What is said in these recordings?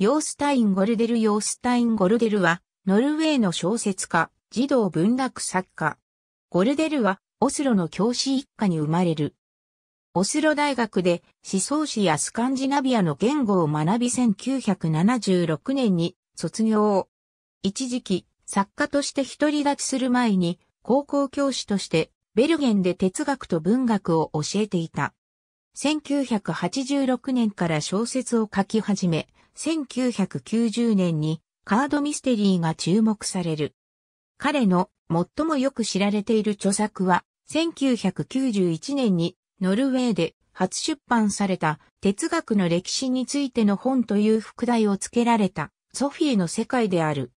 ヨースタイン・ゴルデル・ヨースタイン・ゴルデルは、ノルウェーの小説家、児童文学作家。ゴルデルは、オスロの教師一家に生まれる。オスロ大学で思想史やスカンジナビアの言語を学び1976年に卒業。一時期、作家として独り立ちする前に、高校教師としてベルゲンで哲学と文学を教えていた。1986年から小説を書き始め、1990年にカードミステリーが注目される。彼の最もよく知られている著作は、1991年にノルウェーで初出版された哲学の歴史についての本という副題を付けられたソフィーの世界である。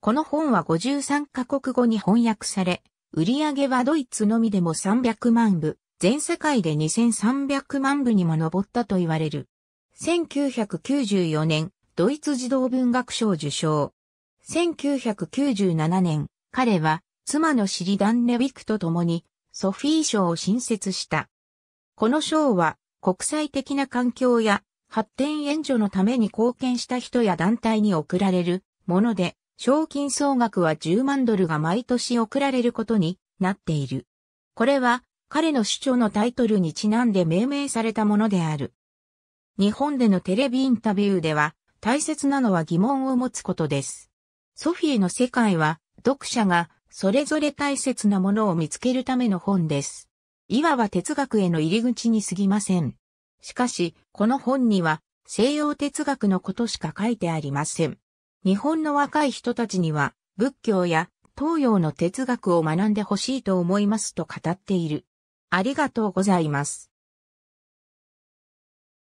この本は53カ国語に翻訳され、売り上げはドイツのみでも300万部、全世界で2300万部にも上ったと言われる。1994年、ドイツ児童文学賞受賞。1997年、彼は妻のシリダンネビクと共にソフィー賞を新設した。この賞は国際的な環境や発展援助のために貢献した人や団体に贈られるもので、賞金総額は10万ドルが毎年贈られることになっている。これは彼の主張のタイトルにちなんで命名されたものである。日本でのテレビインタビューでは大切なのは疑問を持つことです。ソフィーの世界は読者がそれぞれ大切なものを見つけるための本です。いわば哲学への入り口に過ぎません。しかし、この本には西洋哲学のことしか書いてありません。日本の若い人たちには仏教や東洋の哲学を学んでほしいと思いますと語っている。ありがとうございます。